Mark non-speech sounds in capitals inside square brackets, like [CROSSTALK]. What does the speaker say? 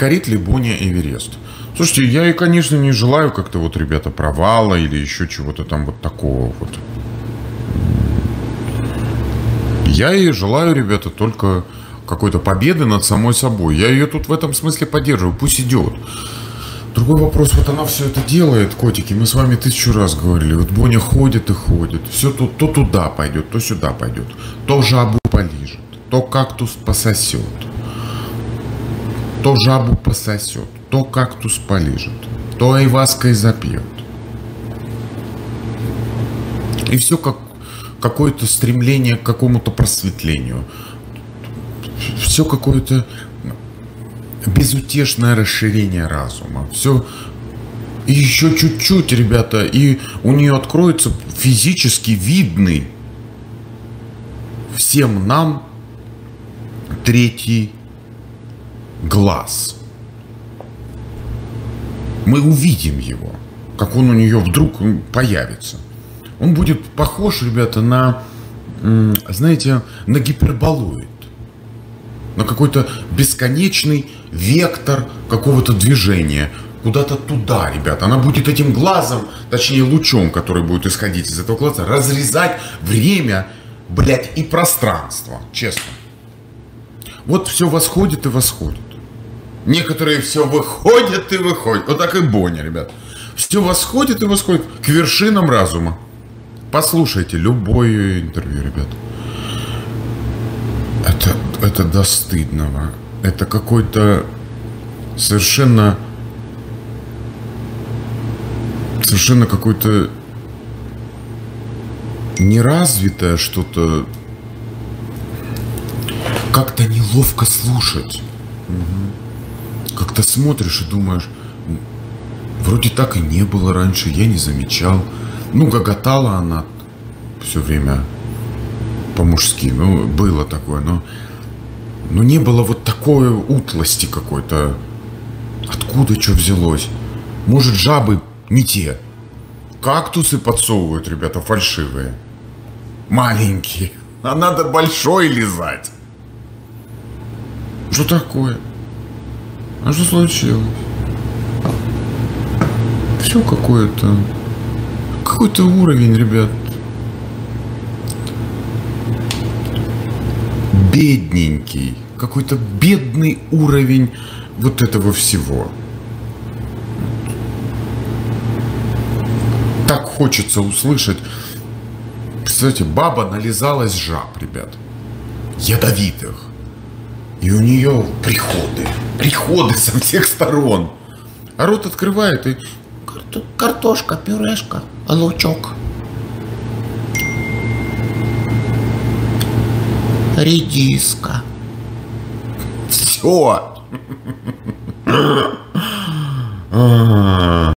Покорит ли Боня Эверест? Слушайте, я и, конечно, не желаю как-то вот, ребята, провала или еще чего-то там вот такого вот. Я ей желаю, ребята, только какой-то победы над самой собой. Я ее тут в этом смысле поддерживаю. Пусть идет. Другой вопрос, вот она все это делает, котики, мы с вами тысячу раз говорили, вот Боня ходит и ходит, все то, то туда пойдет, то сюда пойдет, то жабу полижет, то кактус пососет, то жабу пососет, то кактус полижет, то айваской запьет. И все как какое-то стремление к какому-то просветлению. Все какое-то безутешное расширение разума. Все и еще чуть-чуть, ребята, и у нее откроется физически видный всем нам третий глаз. Мы увидим его, как он у нее вдруг появится. Он будет похож, ребята, на, знаете, на гиперболоид. На какой-то бесконечный вектор какого-то движения. Куда-то туда, ребята. Она будет этим глазом, точнее лучом, который будет исходить из этого глаза, разрезать время, блядь, и пространство. Честно. Вот все восходит и восходит. Некоторые все выходят и выходят. Вот так и Боня, ребят. Все восходит и восходит к вершинам разума. Послушайте любое интервью, ребят. Это, это до стыдного. Это какой-то совершенно совершенно какой-то неразвитое что-то как-то неловко слушать. Угу. Как-то смотришь и думаешь, вроде так и не было раньше, я не замечал. Ну, гоготала она все время по-мужски. Ну, было такое, но, но не было вот такой утлости какой-то. Откуда что взялось? Может, жабы не те. Кактусы подсовывают, ребята, фальшивые. Маленькие. А надо большой лизать. Что такое? А что случилось? Все какое-то какой-то уровень, ребят. Бедненький. Какой-то бедный уровень вот этого всего. Так хочется услышать. Кстати, баба нализалась жаб, ребят. Ядовитых. И у нее приходы. Приходы со всех сторон. А рот открывает и картошка, пюрешка, лучок. Редиска. Все. [LAUGHS]